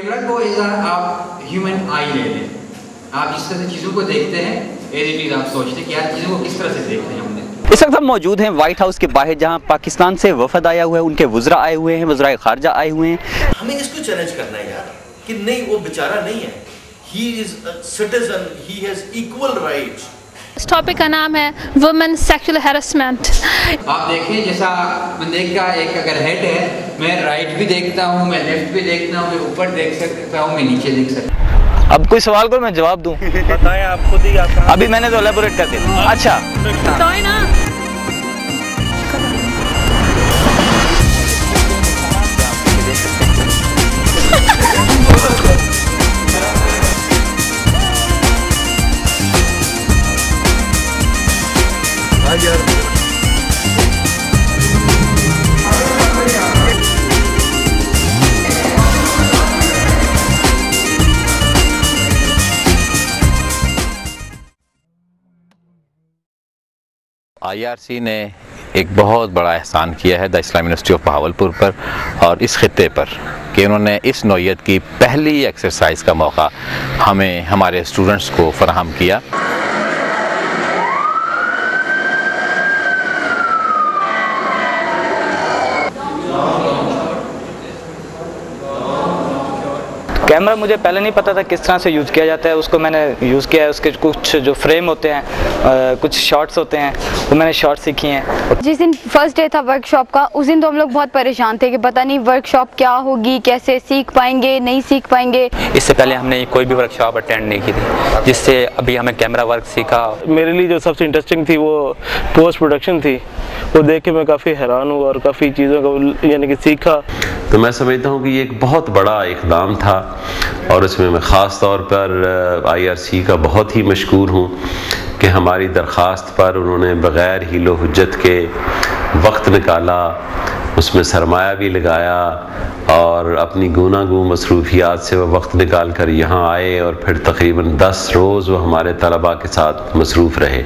Camera को as आप human आई ले लें। आप जिस तरह से चीज़ों को देखते हैं एज आप सोचते हैं कि यार चीज़ों को किस तरह से देख हैं हमने। इस वक्त हम मौजूद हैं व्हाइट हाउस के बाहर जहाँ पाकिस्तान से वफद आया हुआ है उनके वज्रा आए हुए हैं वज्रा खारजा आए हुए हैं। हमें इसको चैलेंज करना है यार कि नहीं वो बेचारा नहीं है। He is citizen he has equal rights इस टॉपिक का नाम है वुमेन सेक्सुअल हेरसमेंट आप देखिए जैसा बंदे का एक अगर हेड है मैं राइट भी देखता हूँ मैं लेफ़्ट भी देखता हूँ मैं ऊपर देख सकता हूँ मैं नीचे देख सकता हूँ। अब कोई सवाल करो मैं जवाब दूँ। बताएँ आप खुद ही आप अभी मैंने तो एलेबोरेट कर दिया। अच्छा। तो ना। आईआरसी ने एक बहुत बड़ा एहसान किया है the Islam university of Bahawalpur पर और इस खत्े पर कि उन्होंने इस नोयत की पहली एक्सरसाइज का मौका हमें, हमारे स्टूडेंट्स को फराहम किया। कैमरा मुझे पहले नहीं पता था किस तरह से यूज़ किया जाता है उसको मैंने यूज़ किया है उसके कुछ जो फ्रेम होते हैं कुछ शॉट्स होते हैं वो मैंने शॉर्ट सीखी हैं। जिस दिन फ़र्स्ट डे था वर्कशॉप का उस दिन तो हम लोग बहुत परेशान थे कि पता नहीं वर्कशॉप क्या होगी कैसे सीख पाएँगे नहीं सीख पाएँगे। इससे पहले हमने कोई भी वर्कशॉप अटेंड नहीं की थी जिससे अभी हमें कैमरा वर्क सीखा। मेरे लिए जो सबसे इंटरेस्टिंग थी वो पोस्ट प्रोडक्शन थी वो देख के मैं काफ़ी हैरान हुआ और काफ़ी चीज़ों को यानी कि सीखा। तो मैं समझता हूँ कि ये एक बहुत बड़ा इकदाम था और उसमें मैं ख़ास तौर पर आईआरसी का बहुत ही मशहूर हूँ कि हमारी दरख्वास्त पर उन्होंने बग़ैर हीलो हजत के वक्त निकाला उसमें सरमाया भी लगाया और अपनी गुना गु मसरूफियात से वह वक्त निकाल कर यहाँ आए और फिर तकरीबन दस रोज़ वह हमारे तलबा के साथ मसरूफ़ रहे।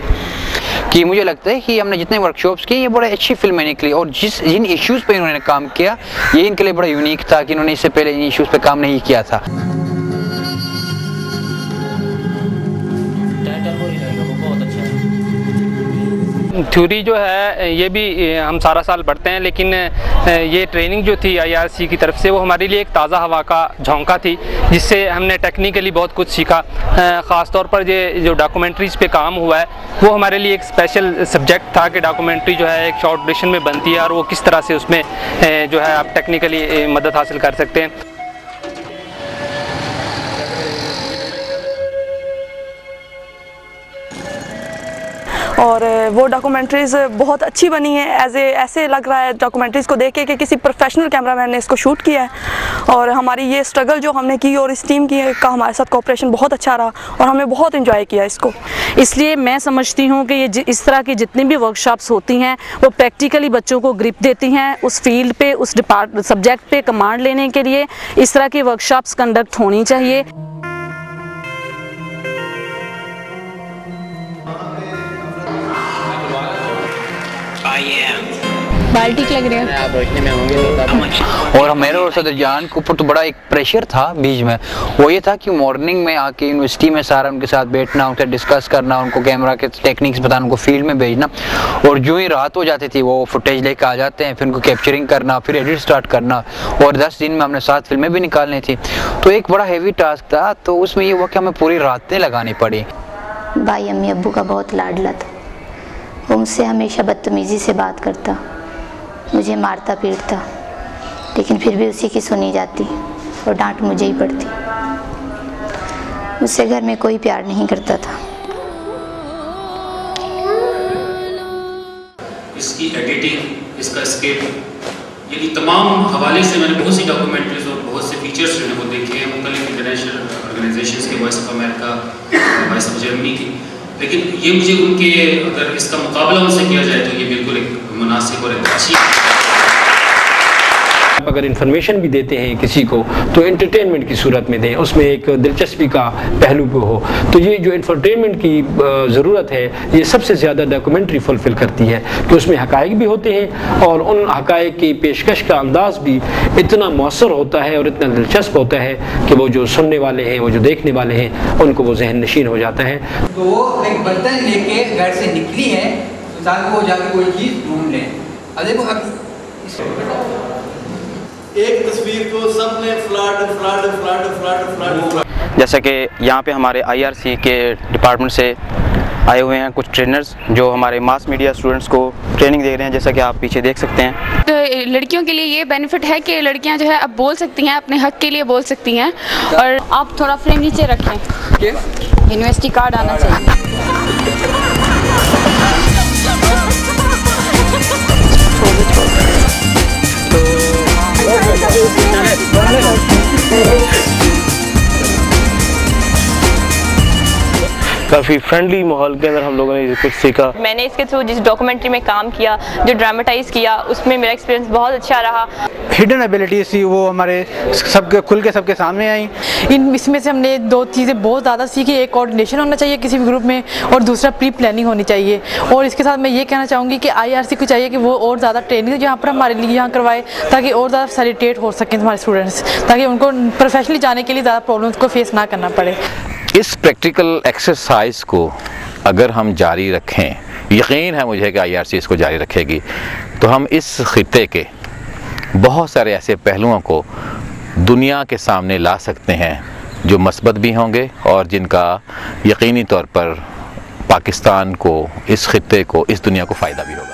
कि मुझे लगता है कि हमने जितने वर्कशॉप्स किए, ये बड़े अच्छी फ़िल्में निकली और जिस, जिन इश्यूज़ पे इन्होंने काम किया, ये इनके लिए बड़ा यूनिक था कि इन्होंने इससे पहले इन इश्यूज़ पे काम नहीं किया था। थ्योरी जो है, ये भी हम सारा साल पढ़ते हैं, लेकिन ये ट्रेनिंग जो थी आईआरसी की तरफ़ से, वो हमारे लिए एक ताज़ा हवा का झोंका थी, जिससे हमने टेक्निकली बहुत कुछ सीखा। ख़ास तौर पर ये, जो डॉक्यूमेंट्रीज़ पे काम हुआ है, वो हमारे लिए एक स्पेशल सब्जेक्ट था कि डॉक्यूमेंट्री जो है, एक शॉर्ट ड्यूरेशन में बनती है, और वो किस तरह से उसमें जो है, आप टेक्निकली मदद हासिल कर सकते हैं। और वो डॉक्यूमेंट्रीज़ बहुत अच्छी बनी है एज ए ऐसे लग रहा है डॉक्यूमेंट्रीज़ को देख के कि किसी प्रोफेशनल कैमरामैन ने इसको शूट किया है। और हमारी ये स्ट्रगल जो हमने की और इस टीम की का हमारे साथ कोऑपरेशन बहुत अच्छा रहा और हमने बहुत इन्जॉय किया इसको। इसलिए मैं समझती हूँ कि ये इस तरह की जितनी भी वर्कशॉप्स होती हैं, वो प्रैक्टिकली बच्चों को ग्रिप देती हैं उस फ़ील्ड पे, उस डिपार्ट सब्जेक्ट पे कमांड लेने के लिए। इस तरह की वर्कशॉप्स कंडक्ट होनी चाहिए। बाल्टी लग रही है। और मेरे और सदरजान के ऊपर तो बड़ा एक प्रेशर था बीच में। वो ये था कि मॉर्निंग में आके यूनिवर्सिटी में सारा उनके साथ बैठना उनसे डिस्कस करना उनको कैमरा के टेक्निक्स बताना उनको फ़ील्ड में भेजना। और जो ही रात हो जाती थी वो फुटेज लेके आ जाते हैं फिर उनको कैप्चरिंग करना फिर एडिट स्टार्ट करना। और दस दिन में हमने सात फ़िल्में भी निकालनी थी। तो एक बड़ा हैवी टास्क था तो उसमें ये हुआ कि हमें पूरी रातें लगानी पड़ी। भाई अम्मी अब्बू का बहुत लाडला था। वो मुझसे हमेशा बदतमीज़ी से बात करता। मुझे मारता, पीटता, लेकिन फिर भी उसी की सुनी जाती और डांट मुझे ही पड़ती। मुझसे घर में कोई प्यार नहीं करता था। इसकी एडिटिंग इसका स्केप यानी तमाम हवाले से मैंने बहुत सी डॉक्यूमेंट्रीज और बहुत से फीचर्स जो हैं वो देखे हैं, मुख्तलिफ़ इंटरनेशनल ऑर्गेनाइजेशन के voice of America voice of Germany की। लेकिन ये मुझे उनके अगर इसका मुकाबला उनसे किया जाए तो ये बिल्कुल एक मुनासिब और एक अच्छी आप अगर इन्फॉर्मेशन भी देते हैं किसी को तो एंटरटेनमेंट की सूरत में दें, उसमें एक दिलचस्पी का पहलू भी हो। तो ये जो इंफरटेनमेंट की ज़रूरत है, ये सबसे ज़्यादा डॉक्यूमेंट्री फुलफ़िल करती है कि उसमें हकाइक भी होते हैं और उन हकाइक की पेशकश का अंदाज भी इतना मौसर होता है और इतना दिलचस्प होता है कि वो जो सुनने वाले हैं, वो जो देखने वाले हैं, उनको वो जहन नशीन हो जाता है। तो वो एक बर्तन लेके घर से निकली है तो ताकि वो जाके कोई चीज़ ढूंढ लें। अब देखो, अब एक तस्वीर को सबने flood flood flood flood flood. जैसा कि यहाँ पे हमारे आईआरसी के डिपार्टमेंट से आए हुए हैं कुछ ट्रेनर्स जो हमारे मास मीडिया स्टूडेंट्स को ट्रेनिंग दे रहे हैं जैसा कि आप पीछे देख सकते हैं। तो लड़कियों के लिए ये बेनिफिट है कि लड़कियाँ जो है अब बोल सकती हैं अपने हक के लिए बोल सकती हैं। और आप थोड़ा फ्रेम नीचे रखें। यूनिवर्सिटी कार्ड आना चाहिए। काफ़ी फ्रेंडली माहौल के अंदर हम लोगों ने कुछ सीखा। मैंने इसके थ्रू जिस डॉक्यूमेंट्री में काम किया जो ड्रामेटाइज किया उसमें मेरा एक्सपीरियंस बहुत अच्छा रहा। हिडन एबिलिटीज़ थी वो हमारे सबके खुल के सबके सामने आई। इन इसमें से हमने दो चीज़ें बहुत ज़्यादा सीखी। एक कोऑर्डिनेशन होना चाहिए किसी भी ग्रुप में और दूसरा प्री प्लानिंग होनी चाहिए। और इसके साथ मैं ये कहना चाहूँगी कि आईआरसी को चाहिए कि वो और ज़्यादा ट्रेनिंग यहाँ पर हमारे लिए यहाँ करवाए ताकि और ज़्यादा फैसिलिटेट हो सकें हमारे स्टूडेंट्स ताकि उनको प्रोफेशनली जाने के लिए ज़्यादा प्रॉब्लम्स को फेस ना करना पड़े। इस प्रैक्टिकल एक्सरसाइज को अगर हम जारी रखें, यकीन है मुझे कि आईआरसी इसको जारी रखेगी तो हम इस खत्े के बहुत सारे ऐसे पहलुओं को दुनिया के सामने ला सकते हैं, जो मस्बत भी होंगे और जिनका यकीनी तौर पर पाकिस्तान को, इस खत्े को, इस दुनिया को फ़ायदा भी होगा।